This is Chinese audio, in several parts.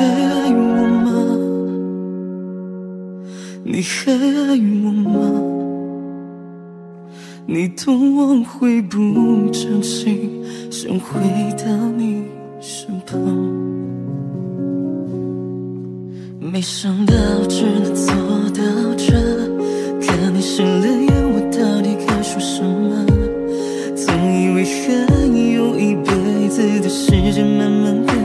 还爱我吗？你还爱我吗？你懂我会不争气想回到你身旁。没想到只能做到这看你湿了眼我到底该说什么。总以为还有一辈子的时间慢慢变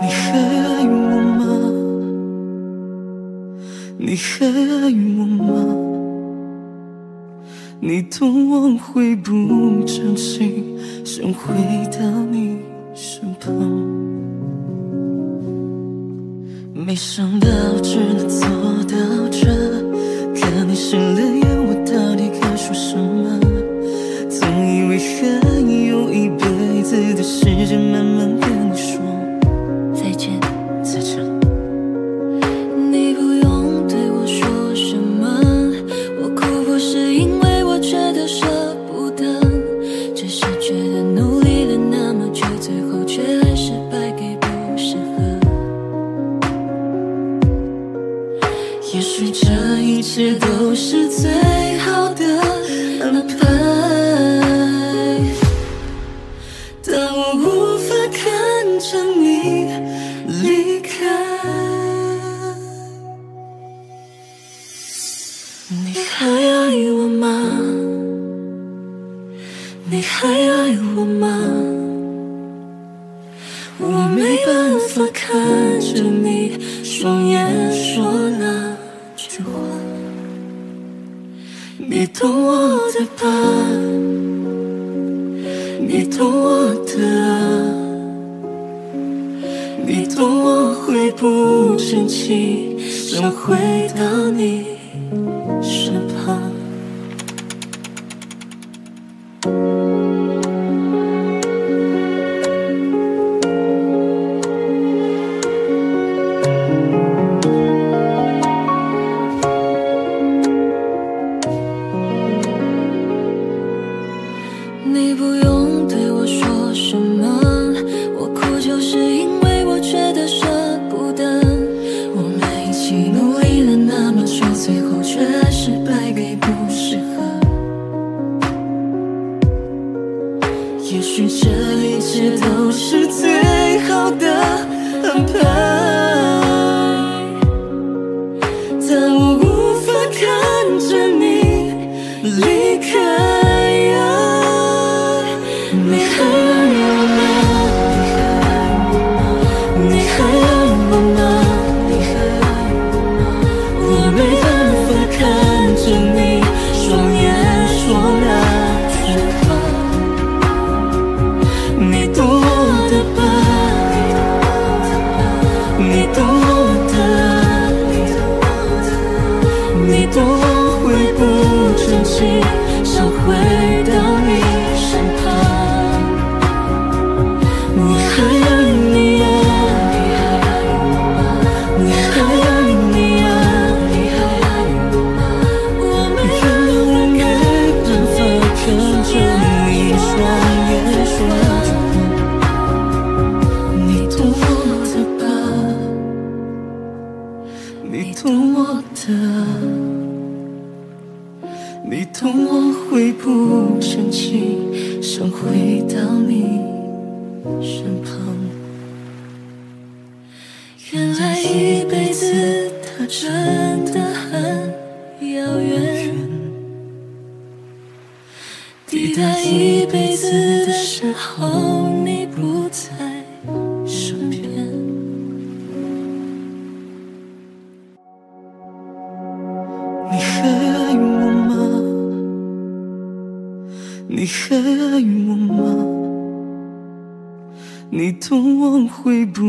你还爱我吗？你还爱我吗？你懂我会不争气想回到你身旁。没想到只能走到这看你心里还爱我吗？你还爱我吗？你懂我会不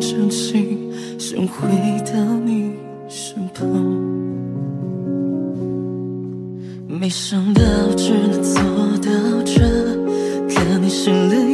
真心，想回到你身旁。没想到只能走到这，看你心里。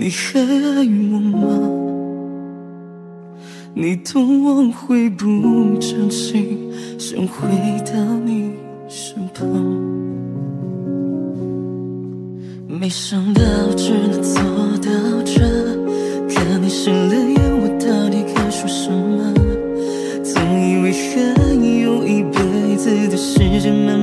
你还爱我吗？你懂我会不争气想回到你身旁？没想到只能走到这看你湿了眼我到底该说什么？总以为还有一辈子的时间慢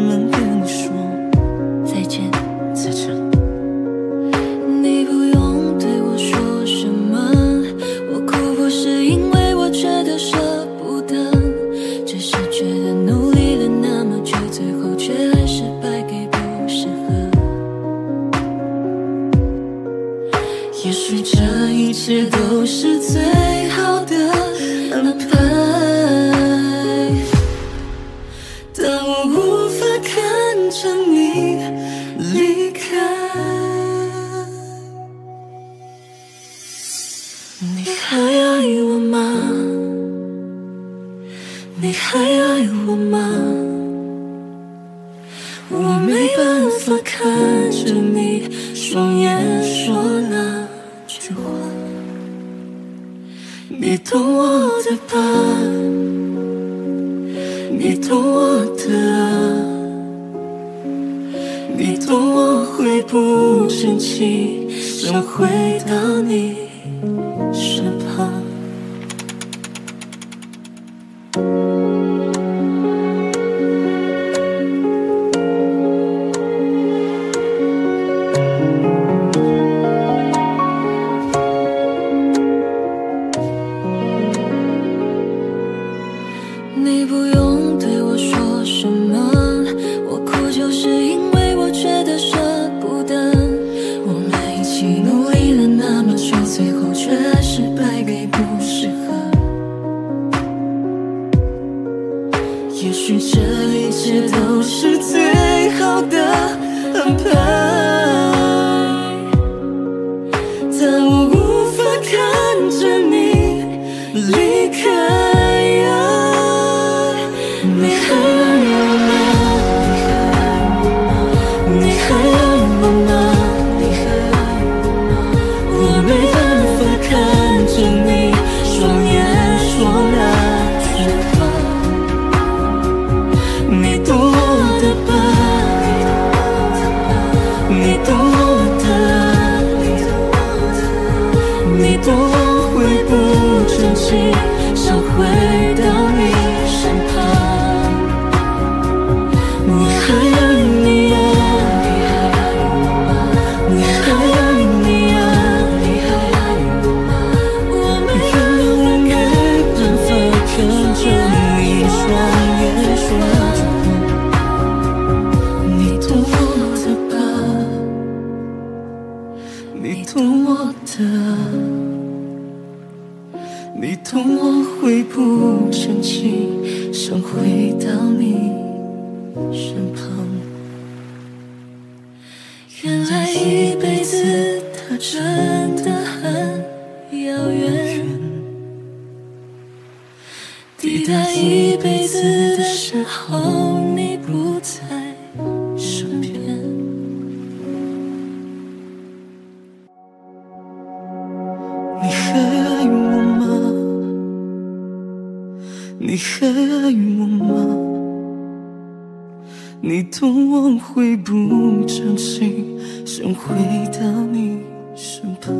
你还爱我吗？你还爱我吗？你懂我会不争气想回到你身旁。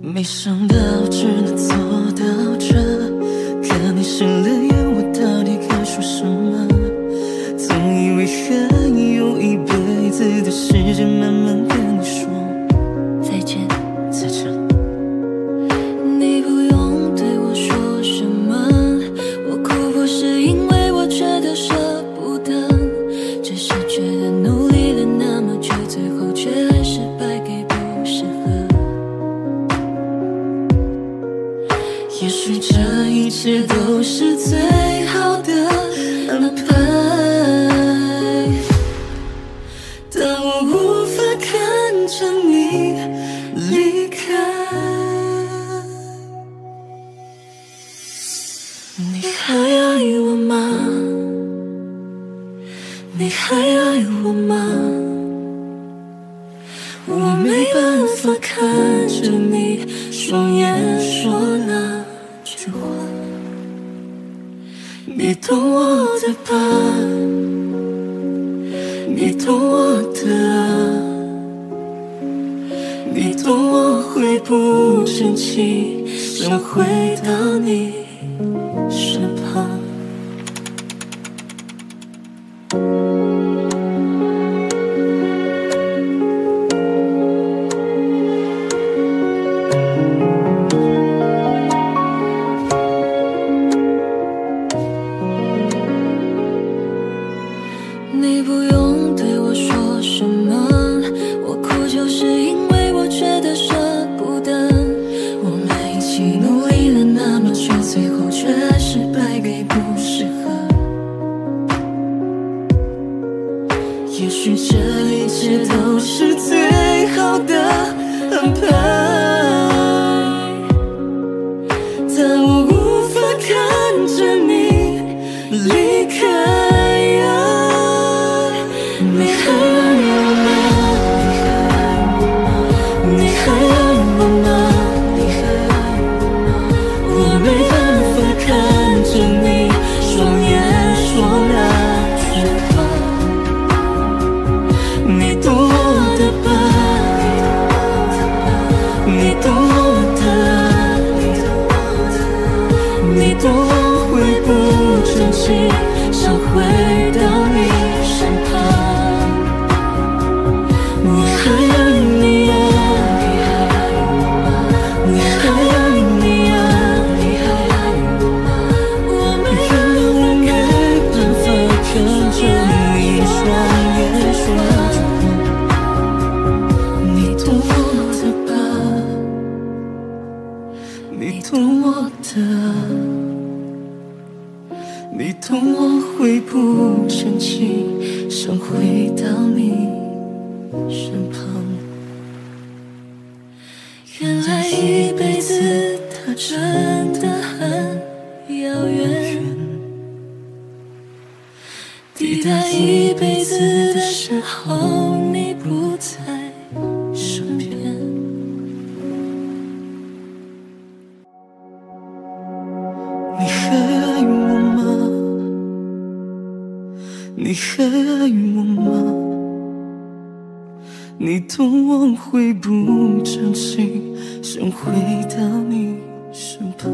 没想到只能做到还爱我吗？你还爱我吗？你懂我会不争气想回到你身旁。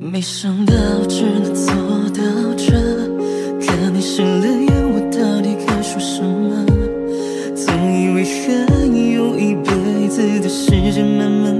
没想到只能做到这看你湿了眼我到底该说什么？总以为还有一辈子的时间慢慢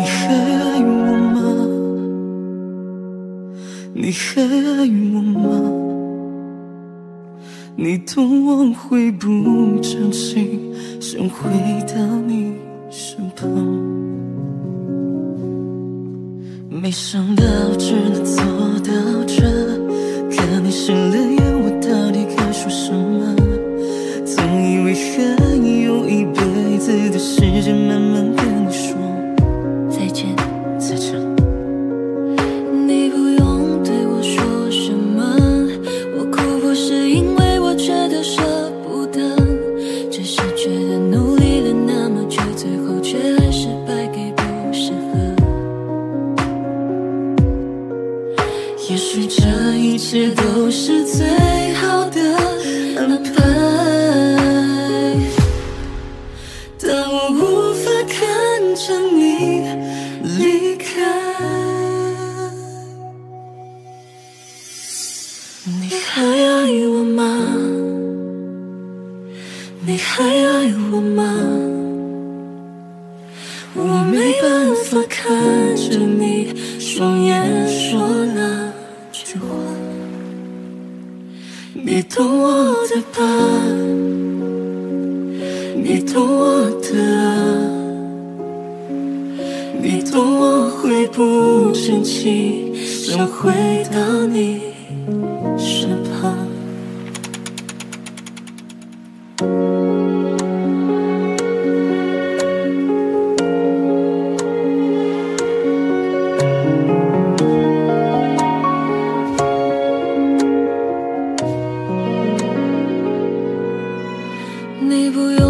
你还爱我吗？你还爱我吗？你懂我会不争气想回到你身旁。没想到只能走到这看你湿了眼我到底该说什么。总以为还有一辈子的时间慢慢不用。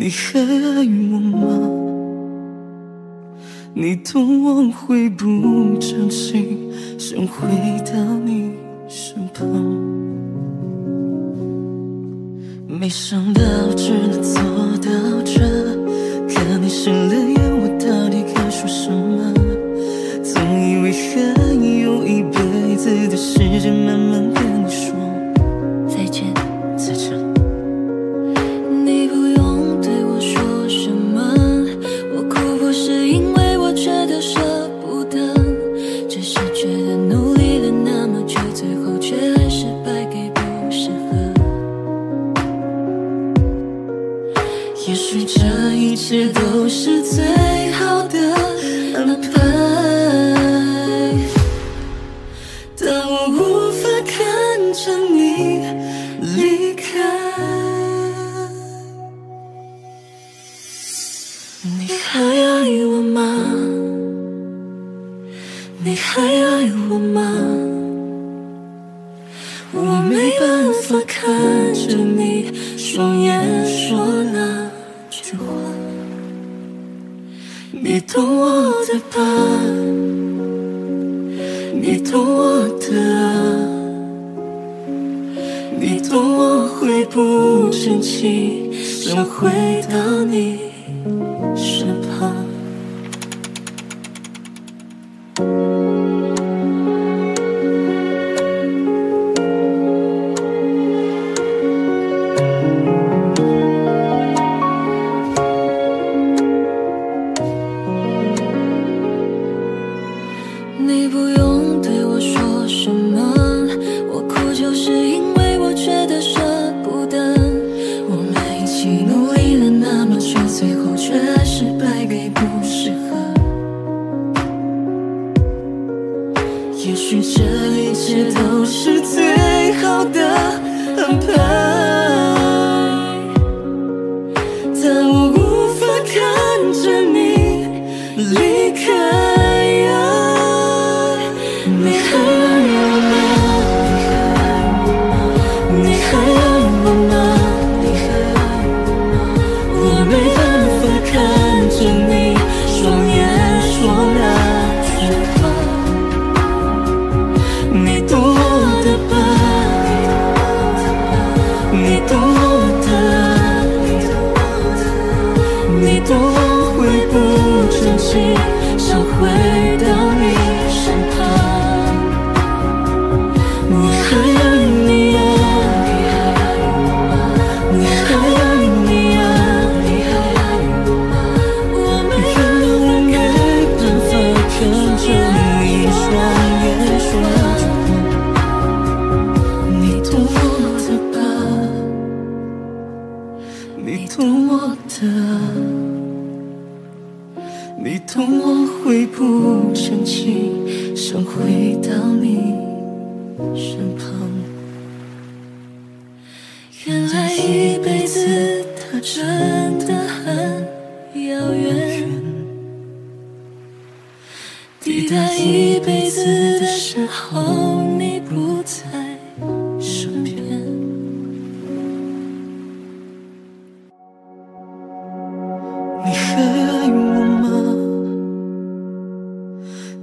你还爱我吗？你懂我会不争气想回到你身旁。没想到只能走到这看你心里不用。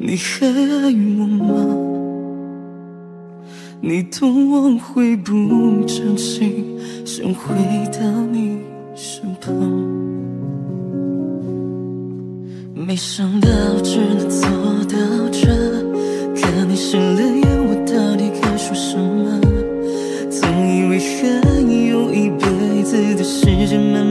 你还爱我吗？你懂我会不争气想回到你身旁。没想到只能走到这看你湿了眼我到底该说什么。总以为还有一辈子的时间慢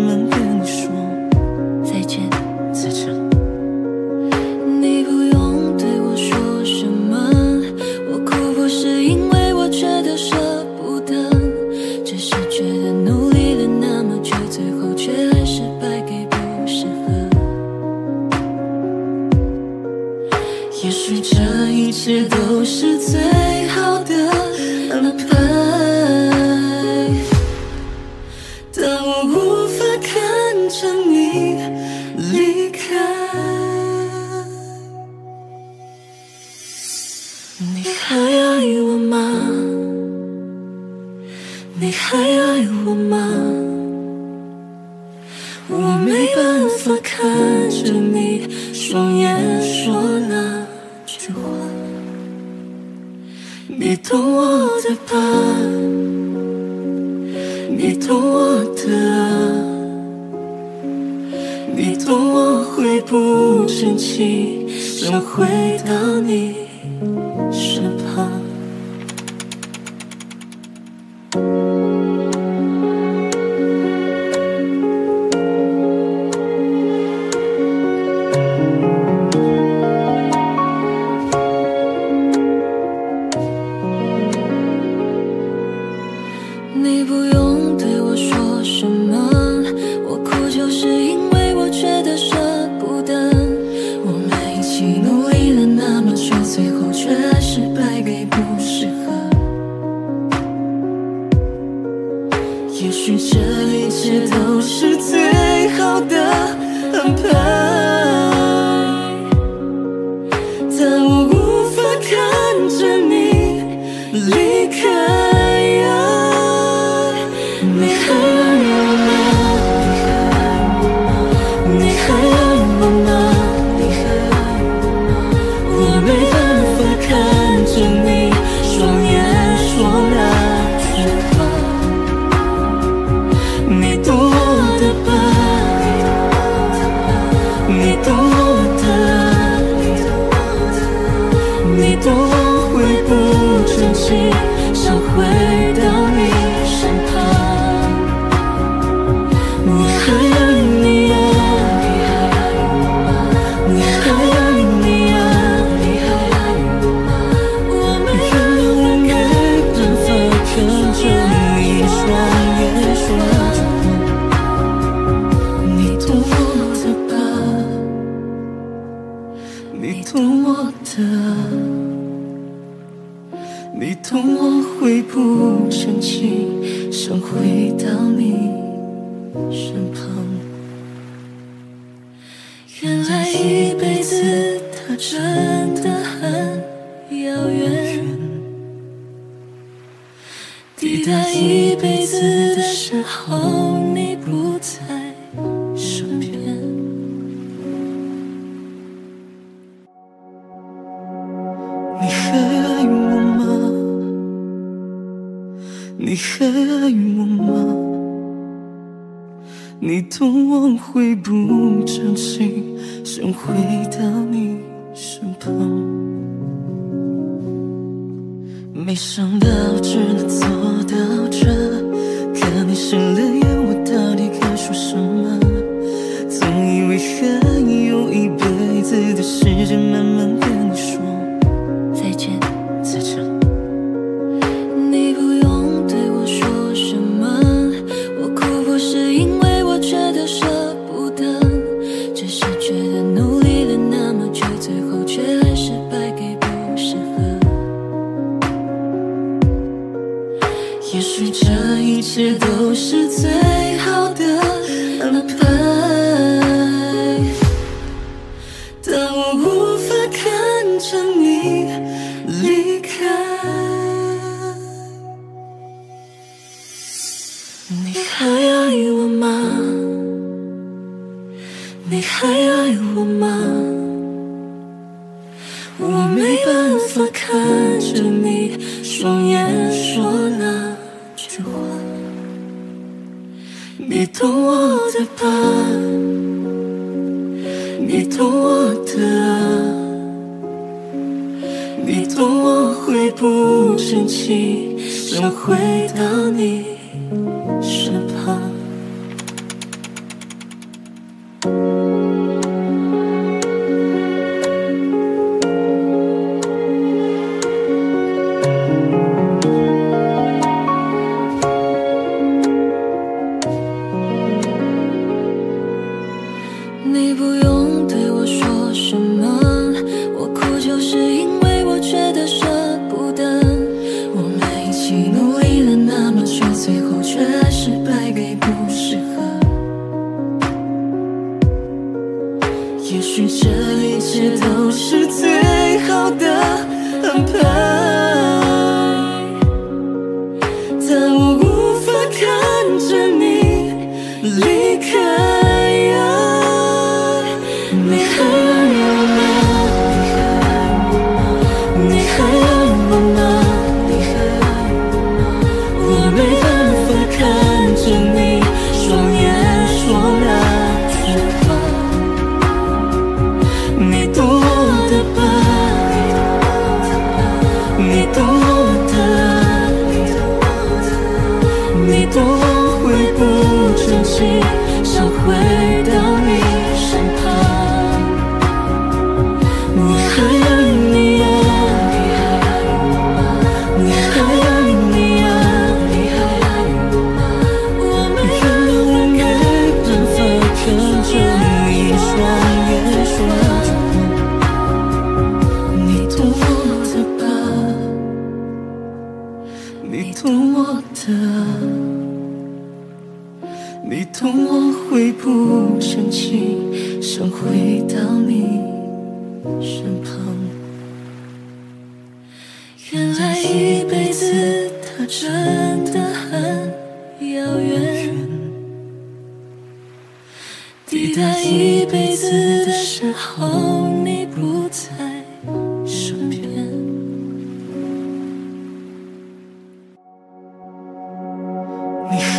부여. 你还爱我吗？你还爱我吗？你懂我会不争气想回到你身旁。没想到只能走到这看你醒里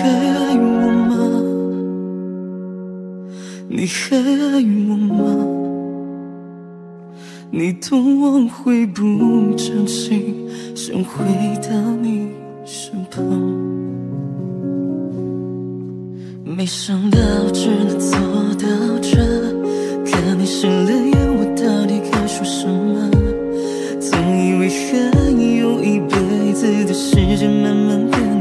还爱我吗？你还爱我吗？你懂我会不争气，想回到你身旁。没想到只能走到这，看你湿了眼，我到底该说什么？总以为还有一辈子的时间慢慢变。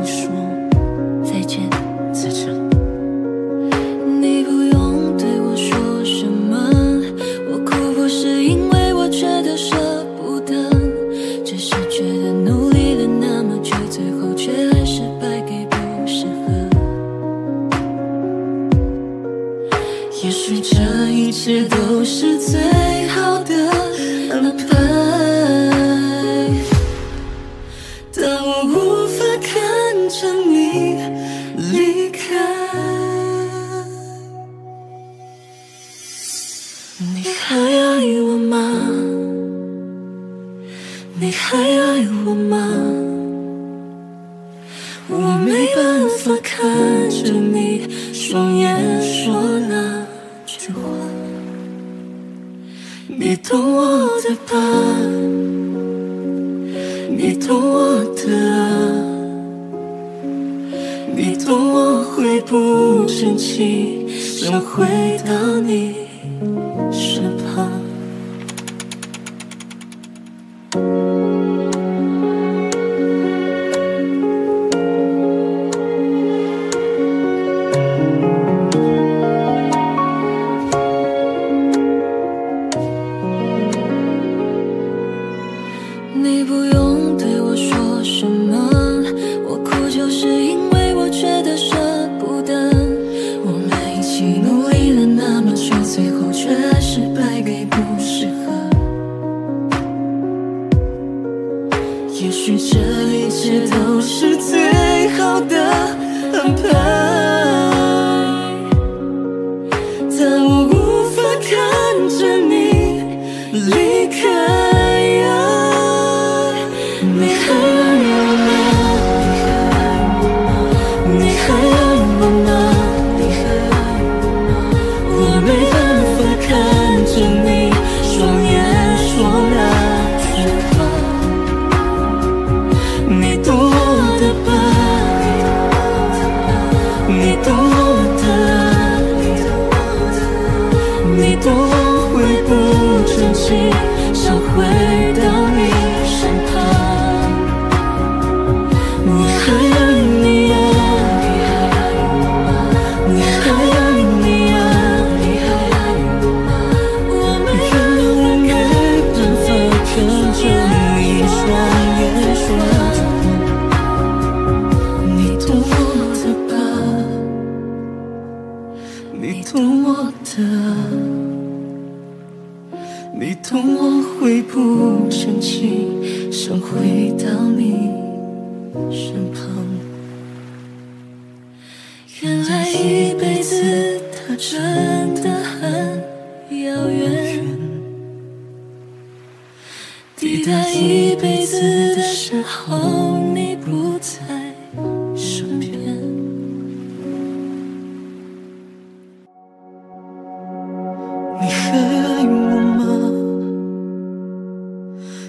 你还爱我吗？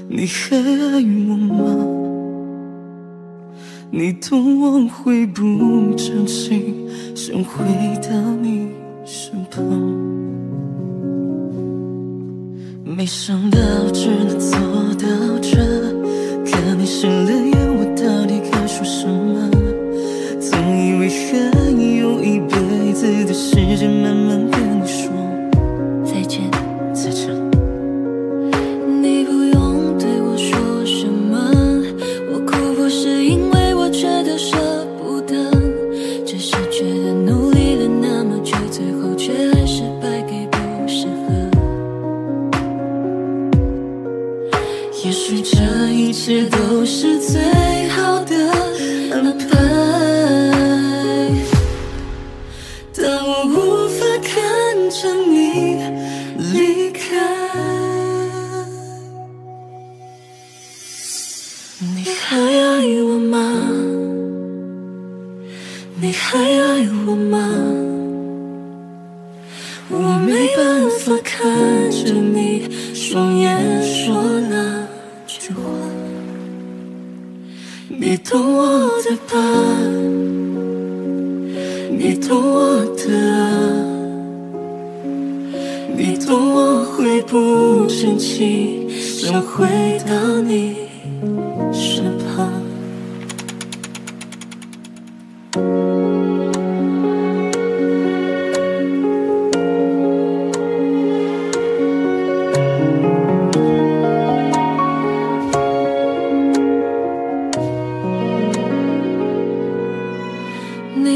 你还爱我吗？你懂我会不争气想回到你身旁。没想到只能走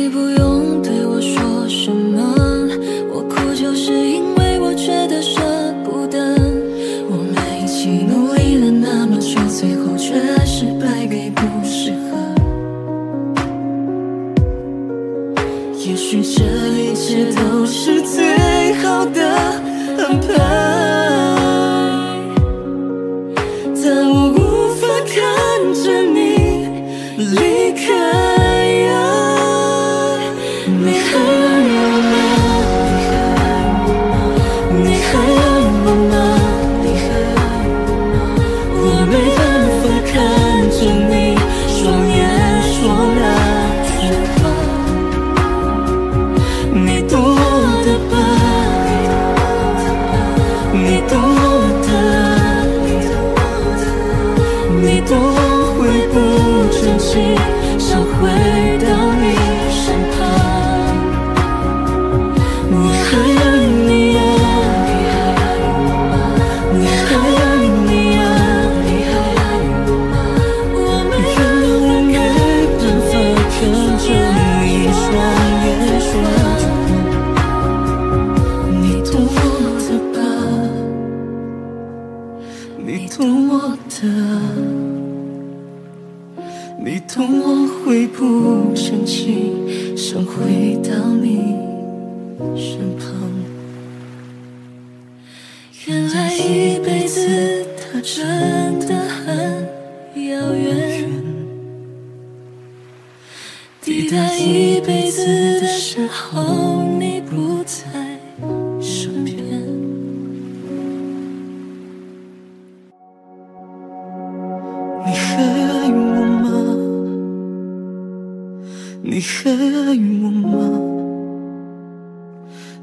不用。你还爱我吗？你还爱我吗？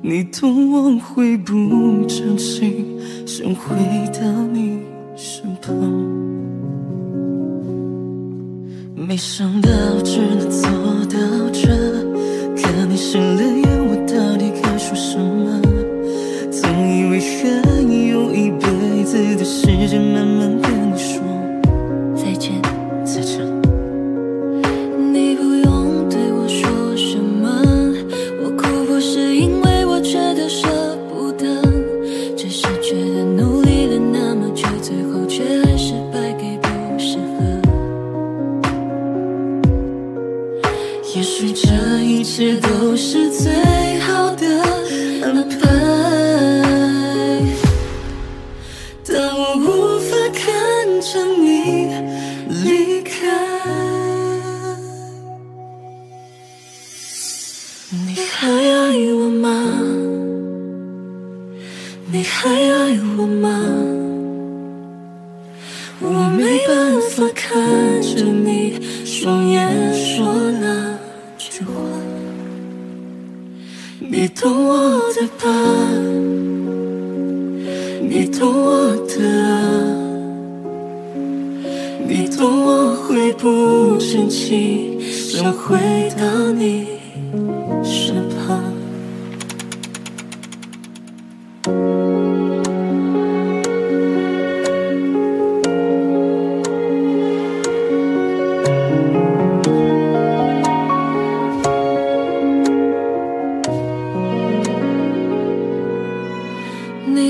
你懂我会不争气想回到你身旁。没想到只能走到这看你湿了眼我到底该说什么。总以为还有一辈子的时间慢慢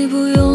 不用。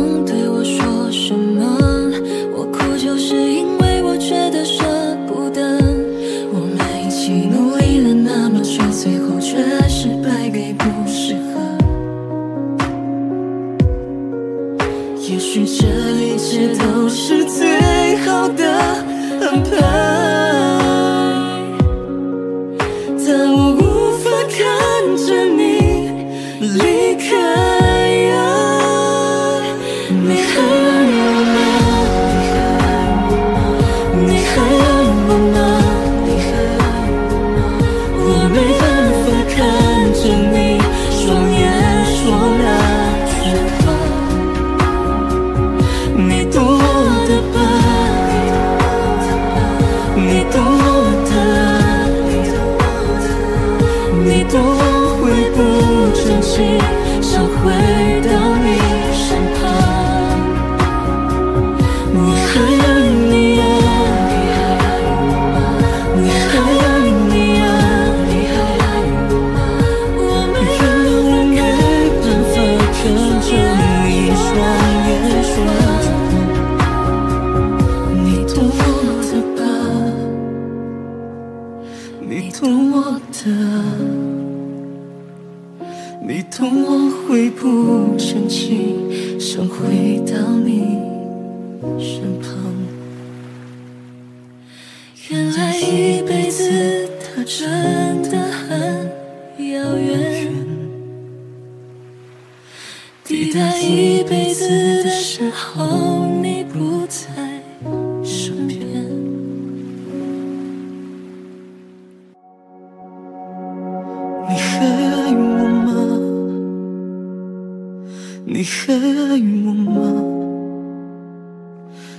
你还爱我吗？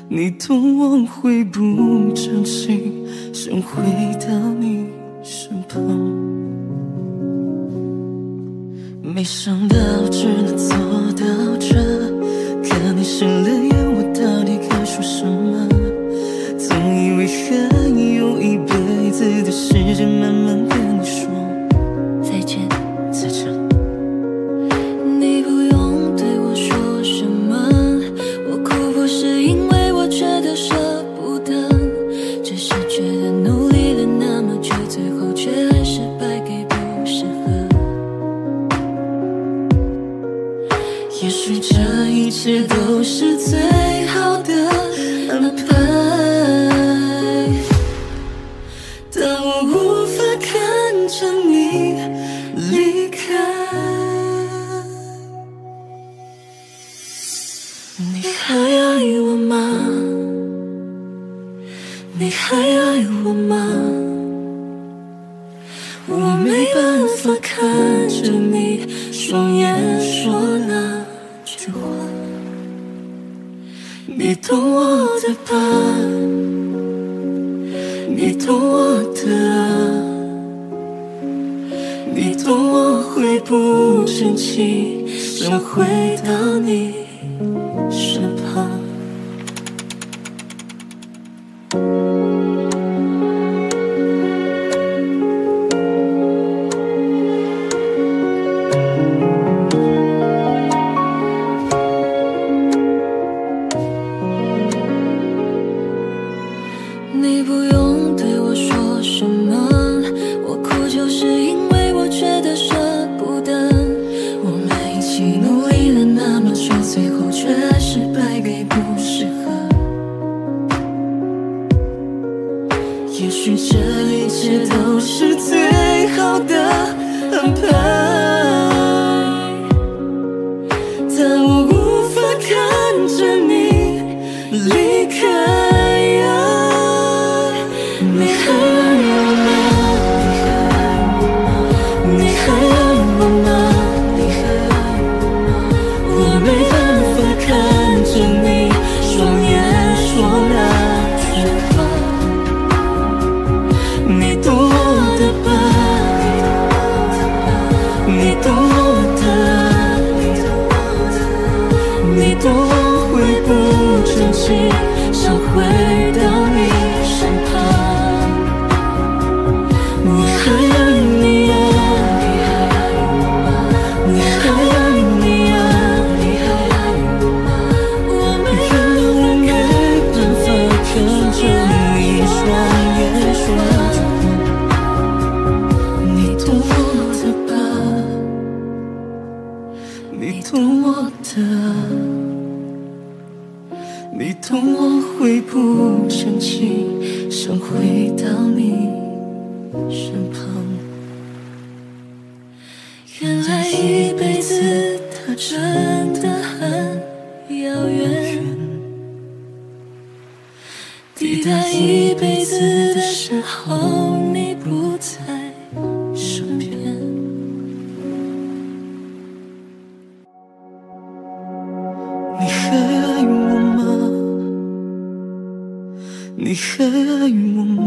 你懂我会不争气想回到你身旁。没想到只能走到这看你心你不用还爱我吗？你还爱我吗？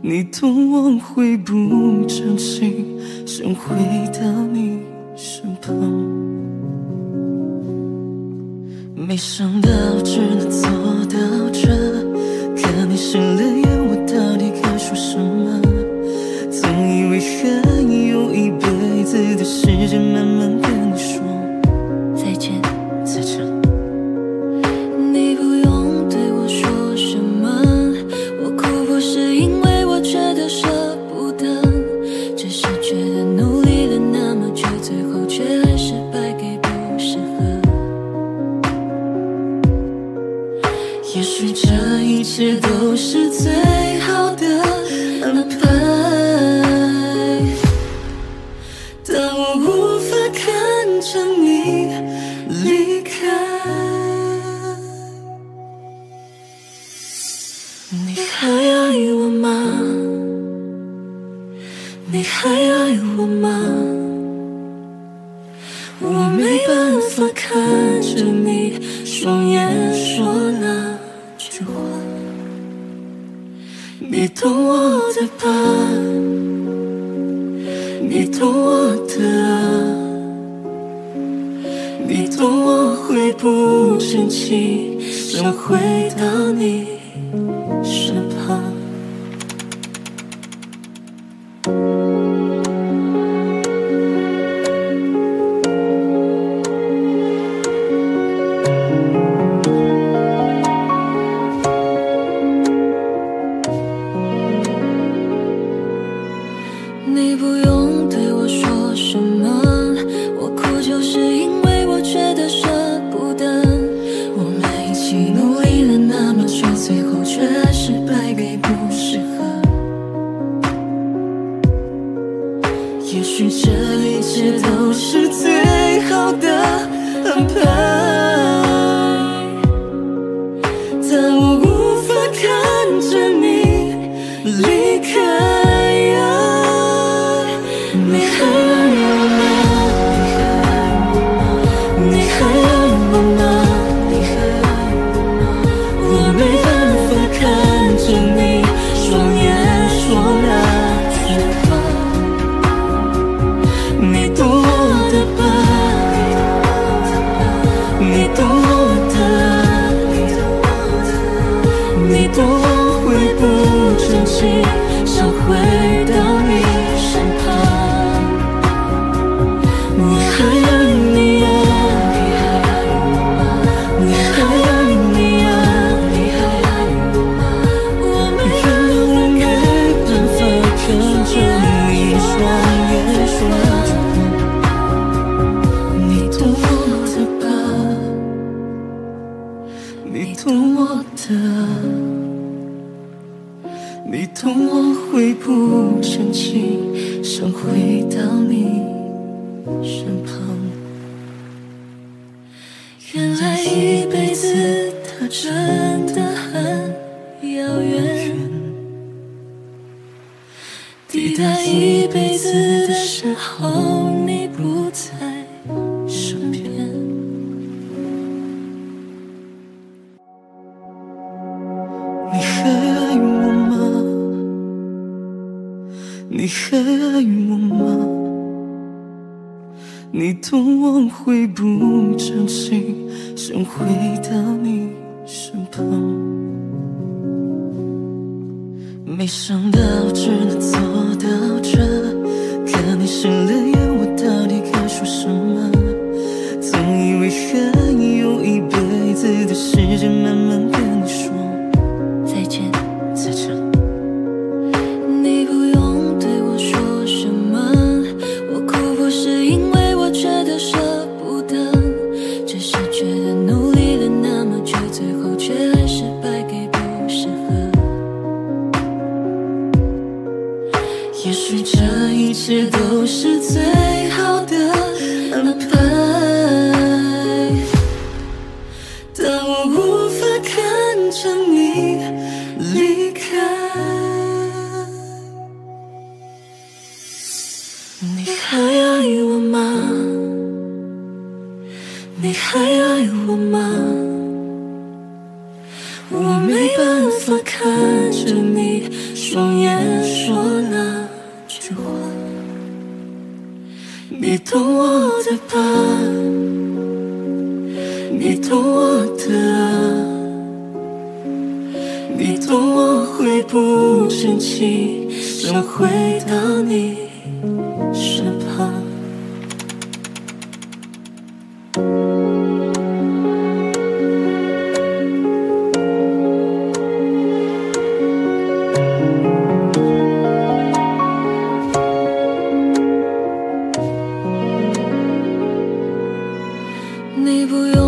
你懂我会不真心，想回到你身旁。没想到只能走到这，看你心里。你还爱我吗？你懂我会不争气想回到你身旁。没想到只能走到这看你湿了眼我到底该说什么。总以为还有一辈子的时间慢慢变你不用